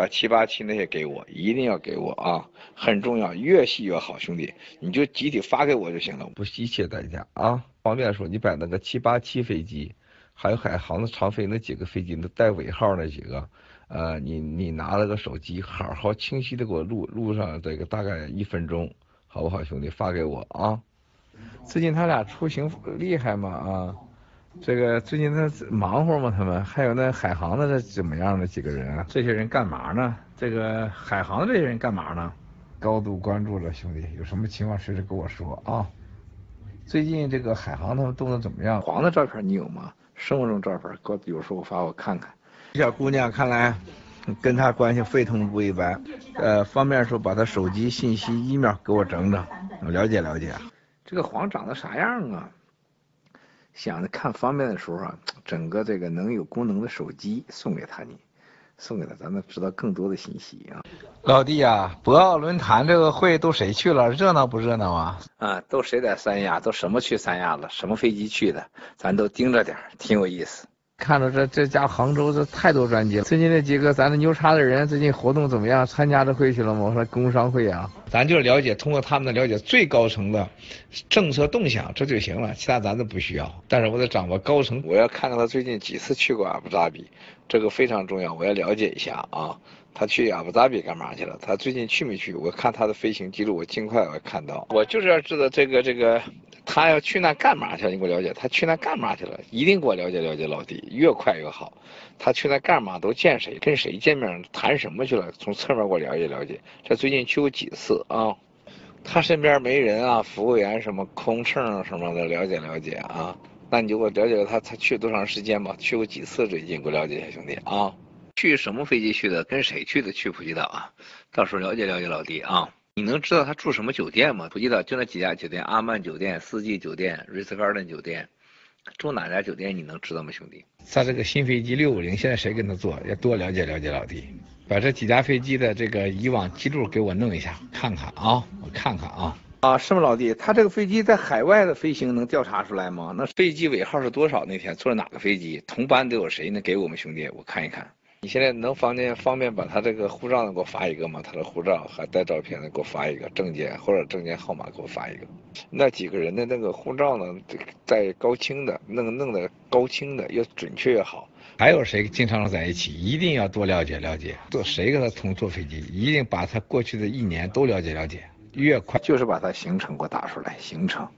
把七八七那些给我，一定要给我啊，很重要，越细越好，兄弟，你就集体发给我就行了，不惜一切代价啊。方便说，你把那个七八七飞机，还有海航的长飞那几个飞机，那带尾号那几个，呃，你你拿了个手机，好好清晰的给我录录上这个大概一分钟，好不好，兄弟，发给我啊。最近他俩出行厉害嘛？啊？这个最近他忙活吗？他们还有那海航的那怎么样的几个人啊？这些人干嘛呢？这个海航的这些人干嘛呢？高度关注了，兄弟，有什么情况随时跟我说啊。最近这个海航他们动的怎么样？黄的照片你有吗？生活中照片，给我有时候发我看看。小姑娘看来跟他关系非同不一般，呃，方便的时候把他手机信息、email 给我整整，我了解了解。这个黄长得啥样啊？想着看方便的时候啊，整个这个能有功能的手机送给他你，送给他，咱们知道更多的信息啊。老弟啊，博鳌论坛这个会都谁去了？热闹不热闹啊？啊，都谁在三亚？都什么去三亚了？什么飞机去的？咱都盯着点，挺有意思。看着这这家杭州这太多专机了。最近那几个咱的牛叉的人最近活动怎么样？参加这会去了吗？我说工商会啊，咱就了解，通过他们的了解最高层的政策动向，这就行了，其他咱都不需要。但是我得掌握高层，我要看看他最近几次去过阿布扎比，这个非常重要，我要了解一下啊。他去阿布扎比干嘛去了？他最近去没去？我看他的飞行记录，我尽快我看到。我就是要知道这个这个。他要去那干嘛去？你给我了解，他去那干嘛去了？一定给我了解了解，老弟，越快越好。他去那干嘛？都见谁？跟谁见面？谈什么去了？从侧面给我了解了解。这最近去过几次啊？他身边没人啊？服务员什么空乘什么的，了解了解啊？那你就给我了解他，他去多长时间吧？去过几次？最近给我了解一下，兄弟啊。去什么飞机去的？跟谁去的？去普吉岛啊？到时候了解了解，老弟啊。你能知道他住什么酒店吗？普吉岛就那几家酒店：阿曼酒店、四季酒店、瑞斯卡登酒店。住哪家酒店你能知道吗，兄弟？他这个新飞机六五零，现在谁跟他坐？要多了解了解，老弟。把这几架飞机的这个以往记录给我弄一下，看看啊，我看看啊。啊，是吗，老弟？他这个飞机在海外的飞行能调查出来吗？那飞机尾号是多少？那天坐的哪个飞机？同班都有谁？能给我们兄弟我看一看。你现在能方便方便把他这个护照呢给我发一个吗？他的护照还带照片的给我发一个，证件或者证件号码给我发一个。那几个人的那个护照呢？带高清的，弄弄的高清的，越准确越好。还有谁经常在一起？一定要多了解了解。坐谁跟他同坐飞机？一定把他过去的一年都了解了解。越快就是把他行程给我打出来，行程，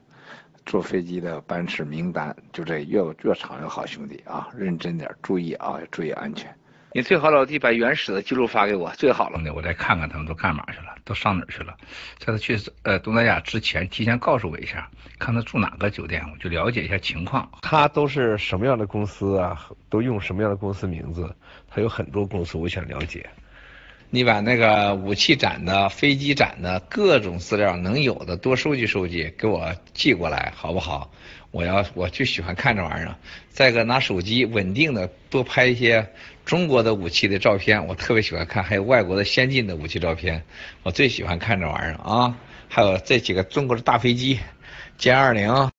坐飞机的班次名单，就这越越长越好，兄弟啊，认真点，注意啊，注意安全。你最好老弟把原始的记录发给我，最好了呢，我再看看他们都干嘛去了，都上哪儿去了。在他去呃东南亚之前，提前告诉我一下，看他住哪个酒店，我就了解一下情况。他都是什么样的公司啊？都用什么样的公司名字？他有很多公司，我想了解。你把那个武器展的、飞机展的各种资料能有的多收集收集，给我寄过来，好不好？我要我就喜欢看这玩意儿。再一个，拿手机稳定的多拍一些中国的武器的照片，我特别喜欢看。还有外国的先进的武器照片，我最喜欢看这玩意儿啊。还有这几个中国的大飞机，歼二零。